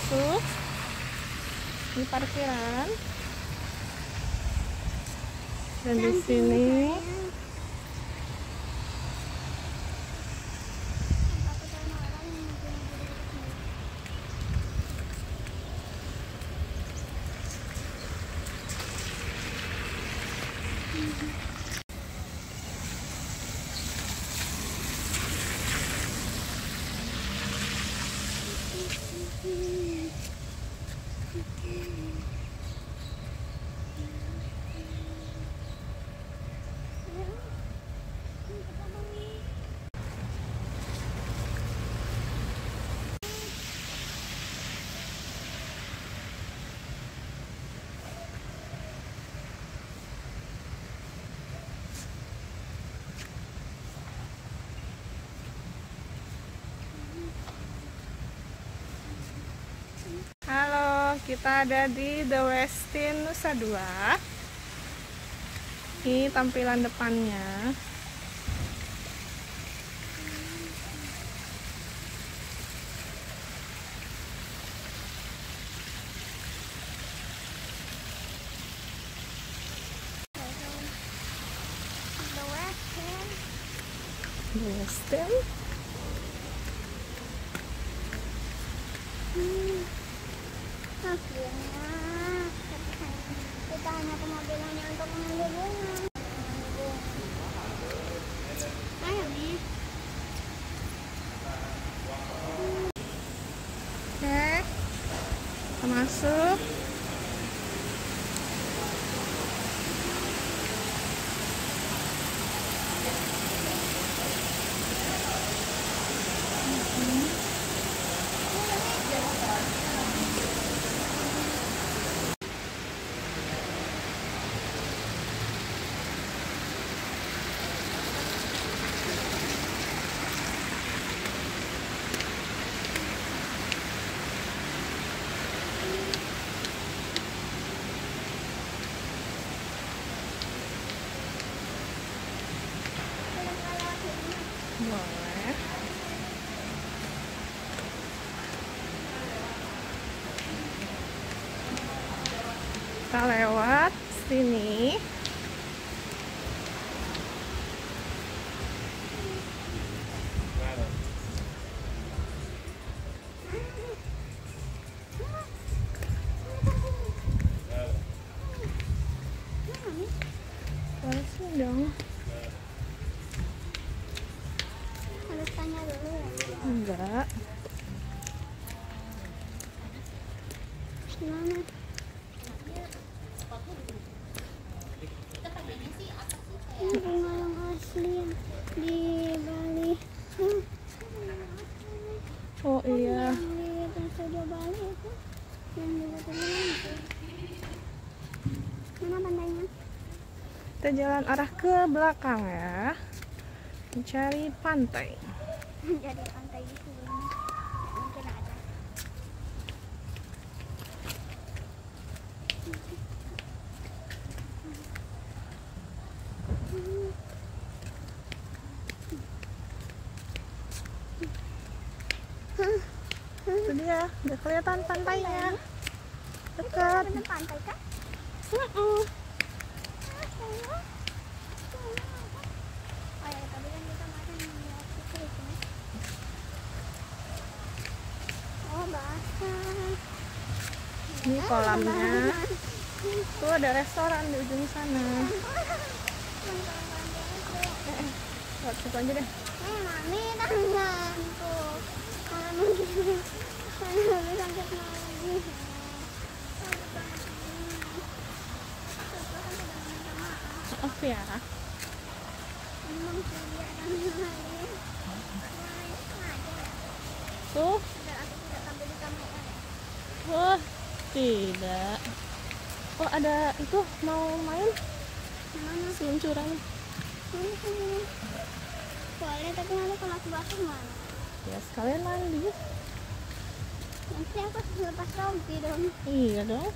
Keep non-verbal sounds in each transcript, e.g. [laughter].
masuk. Ini parkiran. Dan di sini Halo, kita ada di The Westin Nusa Dua. Ini tampilan depannya. The Westin. Akhirnya Kita jalan arah ke belakang ya. Mencari pantai. Jadi pantai di sini. Mungkin ada. Itu dia, udah kelihatan pantainya. Dekat. Pantai kan? Ini kolamnya. Tuh ada restoran di ujung sana. Lewat situ aja deh. Eh, mami. Mami sakit lagi. Maaf ya. Tuh, aku tidak. Oh ada itu mau main mana? seluncuran. Boleh, tapi nanti kalau aku basah mana? Ya sekalian mandi. Nanti aku lepas rompi dong. Iya dong.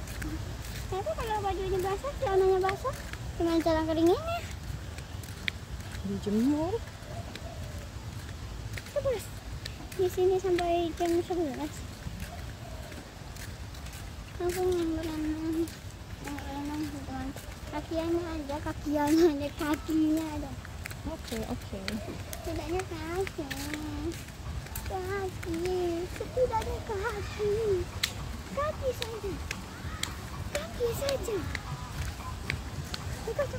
Tapi kalau bajunya basah, celananya basah, dengan cara keringinnya. Dijemur. Terus di sini sampai jam 11. langsung yang berenang yang berenang teman kakiannya aja kakiannya aja kakinya ada. Oke, oke. setidaknya kaki. Kaki. Setidaknya kaki. Kaki saja. Kaki saja Nggak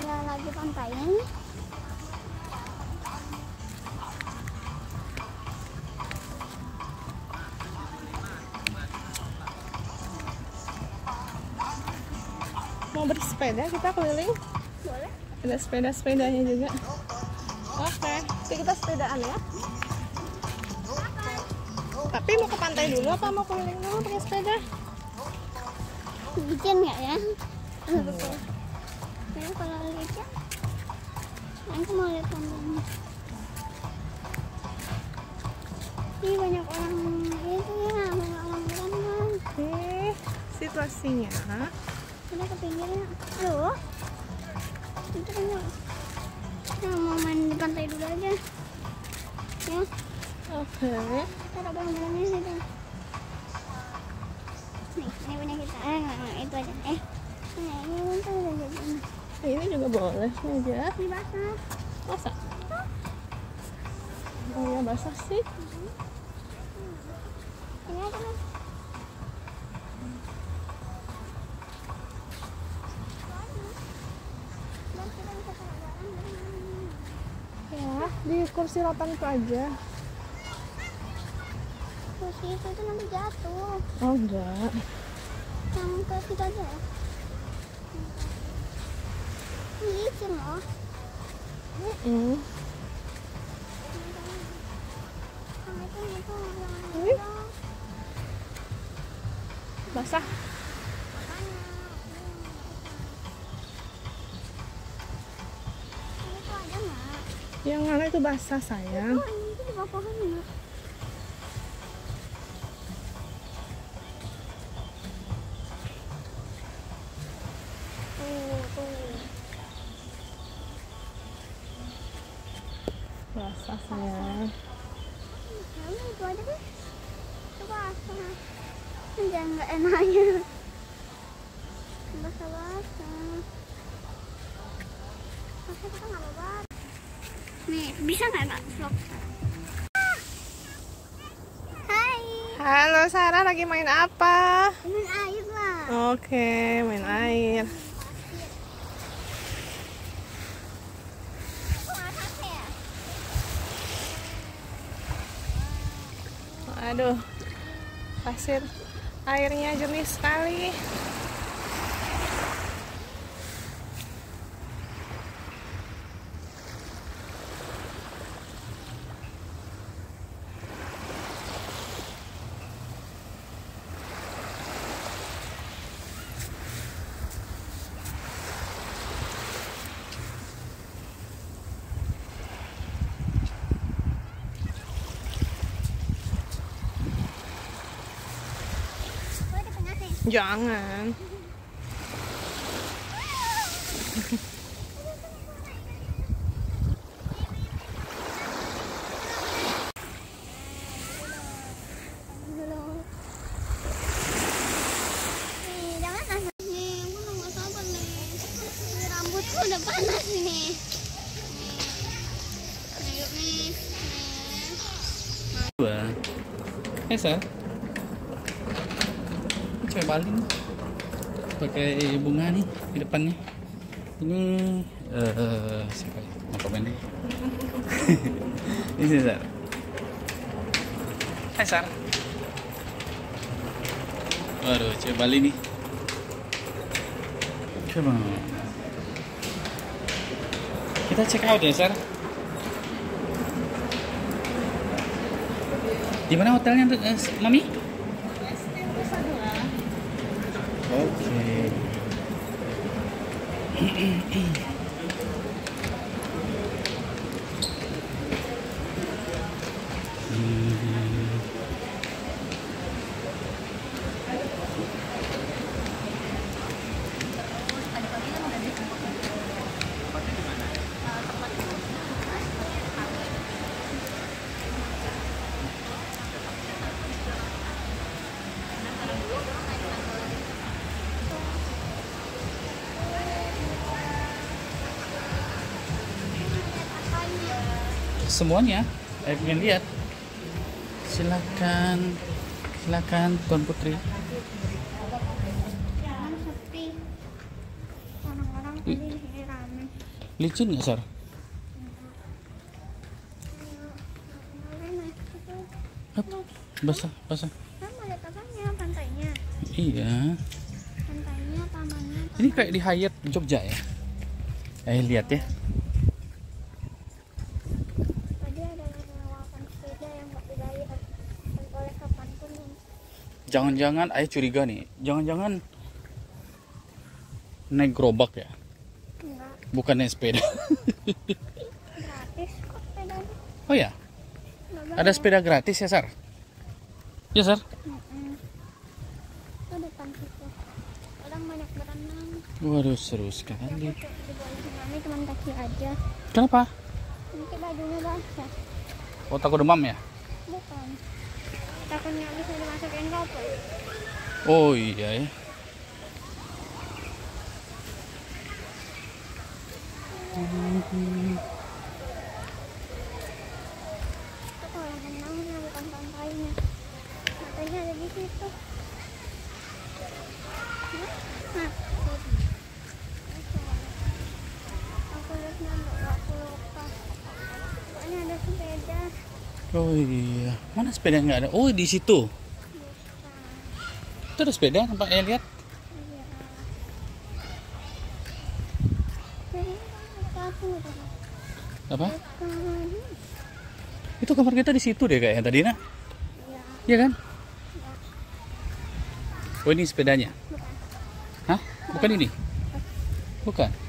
ada lagi pantainya nih. Mau bersepeda kita keliling? Boleh? Ada sepeda-sepedanya juga. Kita sepedaan ya. Tapi mau ke pantai dulu apa mau keliling dulu pakai sepeda? Licin nggak ya? Betul. Ya kalau licin, aku mau lihat pantainya. Ini banyak orang itu ya, banyak orang berenang. Oke, situasinya. Kita ke pinggirnya. Aduh. Itu kan ya. Kita mau main di pantai dulu aja. Nih, ini punya kita. Eh, itu aja. Eh, ini juga boleh aja. Ini basah. Basah. Oh ya basah sih. Ini aja. Ya, di kursi rotan itu aja. Kursi itu tuh nanti jatuh. Oh enggak. Yang ke situ aja ya. Ini licin loh. Hmm. Itu, itu, Ini? itu. Basah. Yang mana itu basah sayang? Ini tuh di bawah pohon ya. Tuh, tuh. Basah sayang. Lalu itu aja deh. Coba asal. Jangan nggak enaknya. Basah-basah. Masa kita nggak apa Nih, bisa nggak nak vlog? Hai, Halo Sarah lagi main apa? main air lah. Oke, main air. Kok atas ya? Aduh, pasir airnya jernih sekali. Kok di tengah nih? Jangan. Belum. Nih, jangan panas. Nih, aku udah nggak sabar nih. Nih, rambutku udah panas ini. Nih. Nih, yuk nih. Nih. dua eh Sar cewek baling pakai bunga nih? Di depannya ini eh siapa ya? Mau komen nih? [laughs] Ini Sar. Hai Sar. Waduh cewek Bali nih. Coba. Kita check out ya Sar. Di mana hotelnya tuh, eh, Mami? Oke. Hmm. Semuanya. Saya pengen lihat. Silakan silakan tuan putri. Licin nggak sar. Hup, basah basah. Iya. Ini kayak di Hyatt Jogja ya? Eh lihat ya Tadi ada yang melewatkan sepeda yang nggak dibayar. Dan boleh kapan pun. Jangan-jangan ayah curiga nih jangan-jangan naik gerobak ya Enggak. bukan naik sepeda Gratis kok sepedanya. oh ya Nggak ada sepeda gratis ya sar ya sar. Itu depan situ. Orang banyak berenang. waduh seru sekali kami cuma kaki aja. kenapa Nanti bajunya basah. oh takut demam ya Bukan. Takutnya bisa dimasukin koper. oh iya ya bukan pantainya. Ada di situ. Nah, aku lihat nama aku lupa. Pokoknya ada sepeda. Oh iya. Mana sepeda nggak ada? Oh di situ. Itu ada sepeda ayah lihat. Apa? Itu kamar kita di situ deh kayaknya tadi nah Iya, kan? Oh ini sepedanya? Hah? Bukan ini? Bukan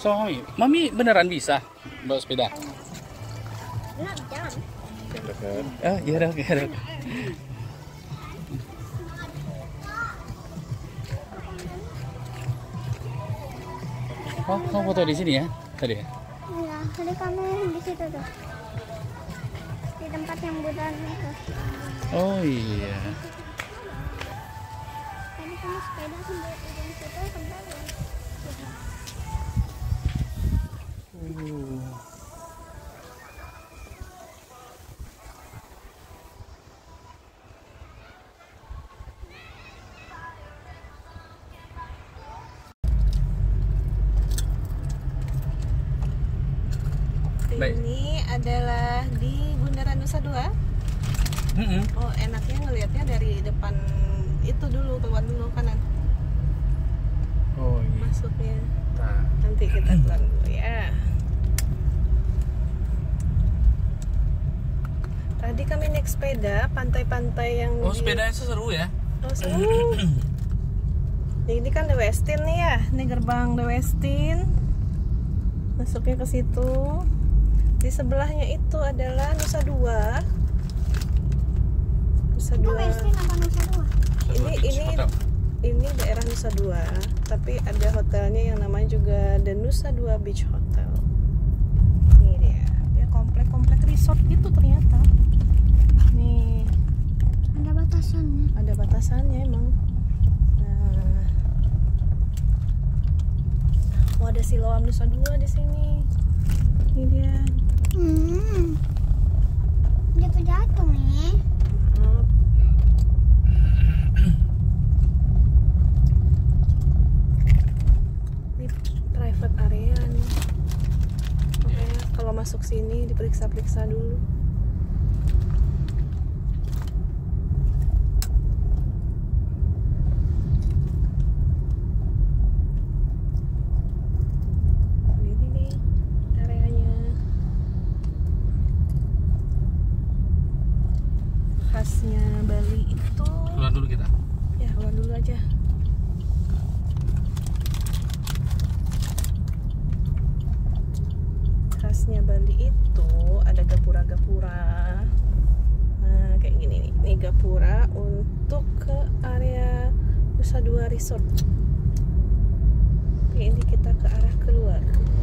sama mami. Beneran bisa bawa sepeda? Enggak. Ah, iya dong, iya dong. Oh, kamu foto di sini ya? Tadi ya? Iya, tadi kami di situ tuh. Di tempat yang budan itu. Oh iya. Tadi kami sepeda sampai ujung situ kembali. Uh. Baik. Ini adalah di Bundaran Nusa Dua. Mm-mm. Oh, enaknya ngelihatnya dari depan itu dulu, keluar dulu kanan Oh iya. masuknya. Nah, Nanti kita [clears throat] keluar dulu ya. Tadi kami naik sepeda pantai-pantai yang Oh di- sepedanya seru ya? Oh, seru. Ini kan The Westin nih ya. Ini gerbang The Westin. Masuknya ke situ. Di sebelahnya itu adalah Nusa Dua. Nusa Dua. Westin apa Nusa Dua? Ini ini ini daerah Nusa Dua, tapi ada hotelnya yang namanya juga The Nusa Dua Beach Hotel. Ini dia. Dia komplek-komplek resort gitu ternyata. Nih, Ada batasannya. ada batasannya emang. Nah. Oh, ada Siloam Nusa Dua di sini. Ini dia. Hmm. Jatuh-jatuh nih. Maaf. Ini private area nih. Makanya kalau masuk sini diperiksa-periksa dulu. Ini nih areanya. Khasnya Bali itu Keluar dulu kita. ya keluar dulu aja khasnya Bali itu ada gapura-gapura. Nah kayak gini nih. Ini gapura untuk ke area Nusa Dua Resort. Ini kita ke arah keluar Nih.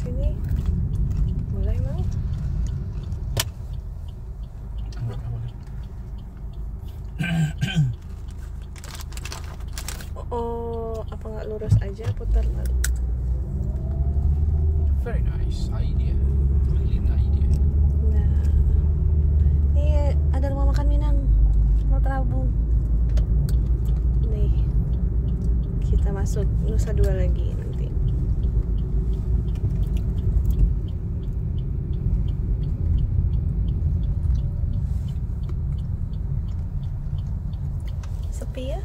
sini boleh mau Enggak boleh. oh apa nggak lurus aja putar balik Very nice idea. Really nice idea. nah. Ini ada rumah makan Minang. Mau terabung. Nih. Kita masuk Nusa Dua lagi nanti. Sepi ya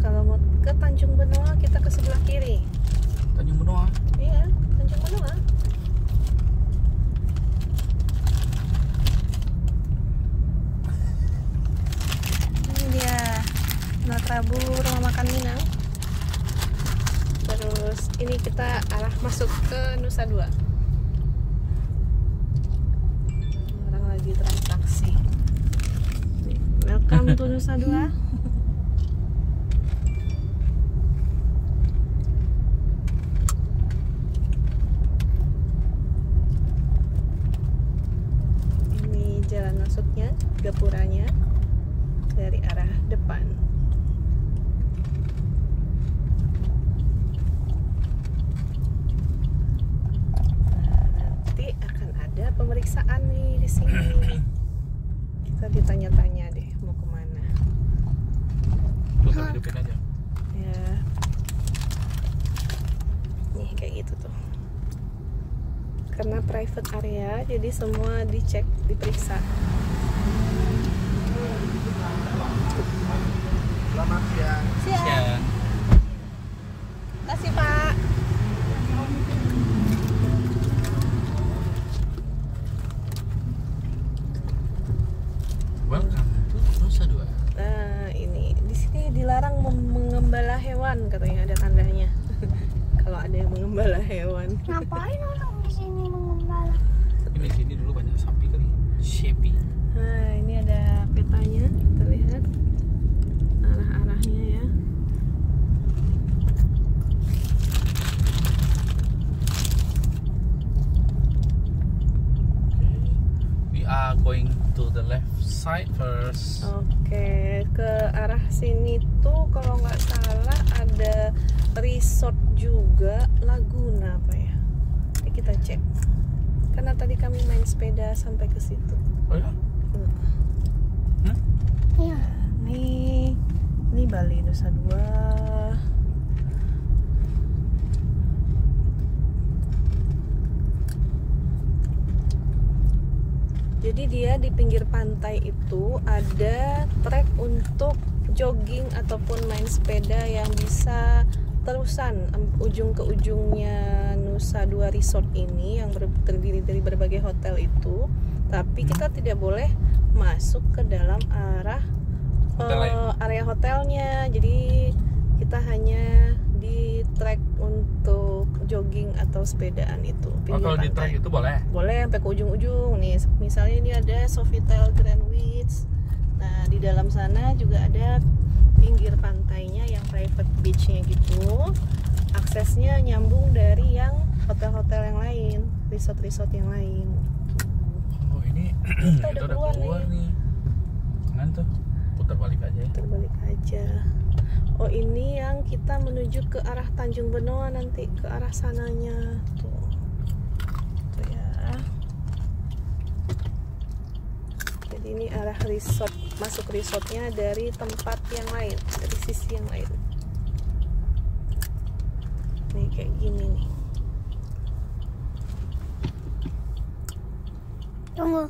kalau mau ke Tanjung Benoa kita ke sebelah kiri. Tanjung Benoa. iya Tanjung Benoa. Ini dia Natrabu rumah makan Minang. Terus ini kita arah masuk ke Nusa Dua. Orang lagi transaksi. Welcome to Nusa Dua [laughs] ini jalan masuknya gapuranya dari arah depan. Nanti akan ada pemeriksaan nih di sini. [clears throat] Kita ditanya-tanya deh mau ke mana. Putar hidupin aja. ya. Nih kayak gitu tuh karena private area jadi semua dicek diperiksa Selamat siang. siap Siang. kasih pak Welcome to Nusa Dua. nah ini di sini dilarang mengembala hewan katanya ada tandanya [laughs] kalau ada yang mengembala hewan Ngapain orang sini mengembala? Tapi di sini dulu banyak sapi kali. Shepi. Nah, ini ada petanya, kita lihat arah-arahnya ya. We are going to the left side first. Oke, ke arah sini tuh kalau nggak salah ada resort juga, Laguna apa ya? Kita cek. Karena tadi kami main sepeda sampai ke situ. Oh ya? Iya. Nih, ini Bali Nusa Dua. Jadi dia di pinggir pantai itu ada trek untuk jogging ataupun main sepeda yang bisa terusan ujung ke ujungnya Nusa Dua Resort ini yang ber- terdiri dari berbagai hotel itu. Tapi kita tidak boleh masuk ke dalam arah Hotel lain. area hotelnya. Jadi kita hanya di trek untuk jogging atau sepedaan itu. Oh, kalau di pantai track itu boleh. boleh sampai ke ujung-ujung nih misalnya ini ada Sofitel Greenwich nah di dalam sana juga ada pinggir pantainya yang private beachnya gitu aksesnya nyambung dari yang hotel-hotel yang lain resort-resort yang lain Oh ini [clears throat] Kita udah keluar keluar nih. nih. Tuh. Putar balik aja ya. terbalik aja oh ini yang kita menuju ke arah Tanjung Benoa nanti ke arah sananya tuh tuh ya jadi ini arah resort masuk resortnya dari tempat yang lain dari sisi yang lain. Nih kayak gini nih. Tunggu.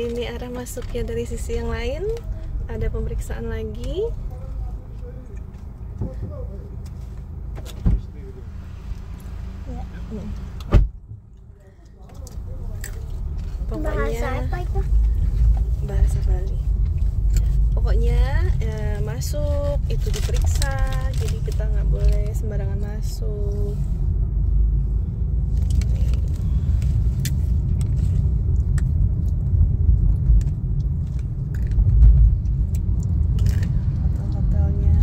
Ini arah masuknya dari sisi yang lain. Ada pemeriksaan lagi pokoknya bahasa apa itu? Bahasa Bali. Pokoknya ya, masuk itu diperiksa jadi kita nggak boleh sembarangan masuk. Hotel-hotelnya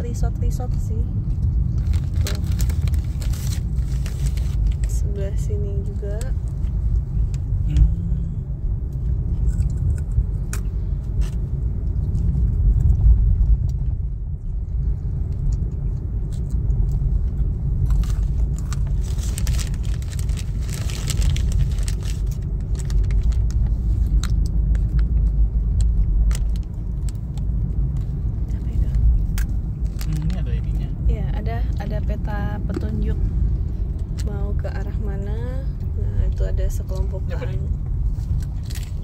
resort-resort sih. Sini juga Hmm. apa itu Hmm, ini ada ininya. ya ada ada peta petunjuk mau ke arah mana nah itu ada sekelompok Ini apa nih?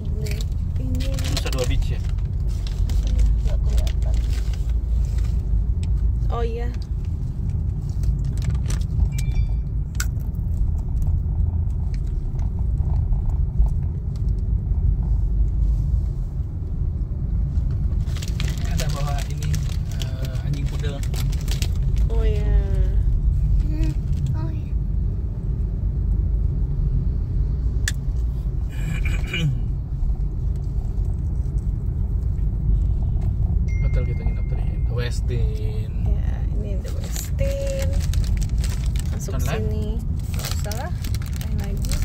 ini ini Nusa Dua Beach ya. apa ya nggak kelihatan oh iya Ada bawa ini eh, anjing pudel. oh iya Hmm. Oh iya. Hotel kita nginep tadi. The Westin. ya ini the Westin sini. Nggak usah lah lain lagi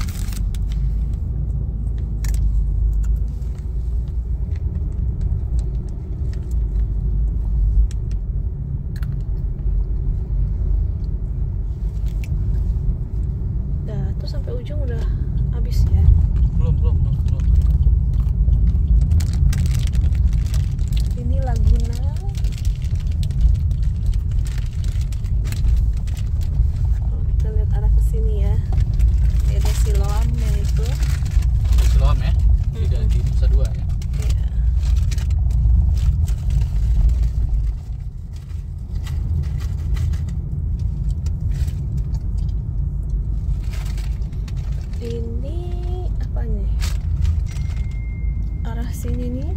Dah, tuh sampai ujung udah habis ya. Belum, belum, belum, belum. Ini Laguna. Kalau kita lihat arah ke sini ya. Ini Ada Siloam yang itu. Di Siloam ya. Tidak di Nusa Dua ya. Iya. Ini apa nih? Arah sini nih.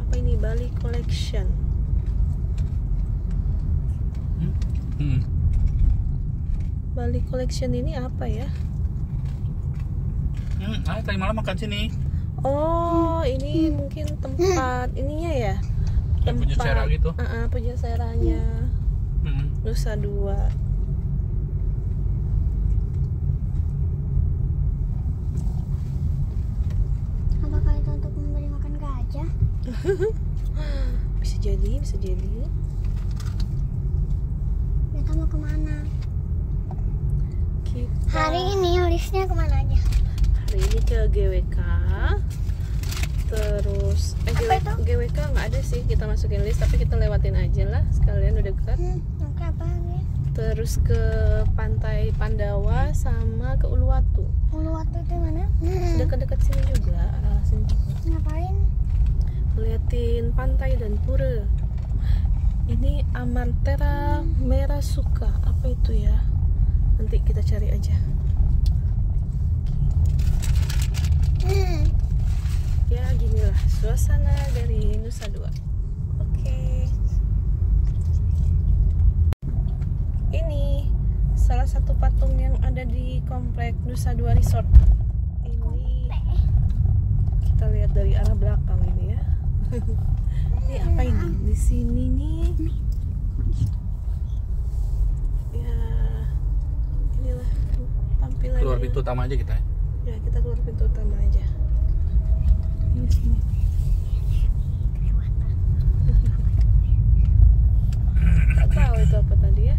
Apa ini Bali Collection? Hmm. Hmm. Bali Collection ini apa ya? Hmm, ayo tadi malam makan sini. Oh, ini mungkin tempat ininya ya? Kayak punya Sera gitu. Ah, ah, punya seranya Hmm. Nusa Dua. Apakah itu untuk memberi makan gajah? [laughs] Bisa jadi, bisa jadi. Kita mau ke mana? Kita Hari ini listnya ke mana aja? hari ini ke GWK. Terus eh GW? GWK nggak ada sih kita masukin list tapi kita lewatin aja lah sekalian udah dekat. Hmm, apa lagi? Terus ke Pantai Pandawa sama ke Uluwatu. Uluwatu itu mana? Hmm. Dekat-dekat sini juga, arah sini juga. Ngapain? Liatin pantai dan pura. Ini Amantera Merah Suka. Apa itu ya? Nanti kita cari aja. Hmm. Ya ginilah suasana dari Nusa Dua. Oke. Ini salah satu patung yang ada di komplek Nusa Dua Resort. Ini kita lihat dari arah belakang ini ya. [laughs] ini apa ini? Di sini nih. Ya sepi lagi. Keluar ya. pintu utama aja kita ya. Ya, kita keluar pintu utama aja. Iya Ini sini. Gak tahu itu apa tadi ya.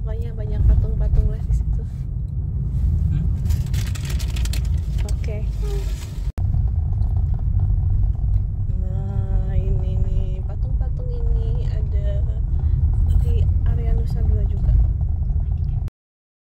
Pokoknya banyak patung-patung lah di situ. Hmm? Oke. Okay.